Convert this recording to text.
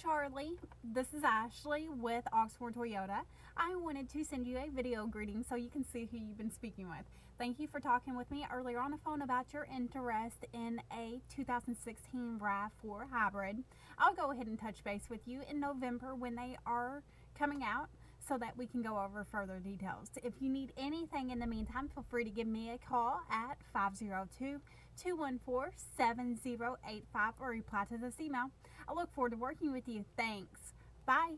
Charlie, this is Ashley with Oxmoor Toyota. I wanted to send you a video greeting so you can see who you've been speaking with. Thank you for talking with me earlier on the phone about your interest in a 2016 RAV4 hybrid. I'll go ahead and touch base with you in November when they are coming out so that we can go over further details. If you need anything in the meantime, feel free to give me a call at 502-214-7085 or reply to this email. I look forward to working with you. Thanks. Bye.